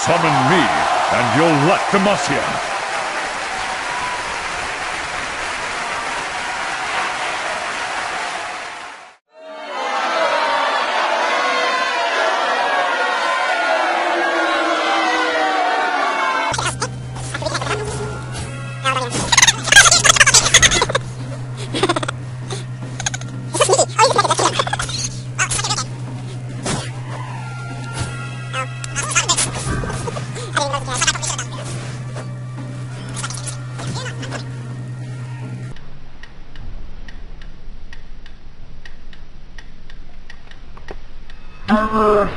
Summon me, and you'll let Demacia. Arthur.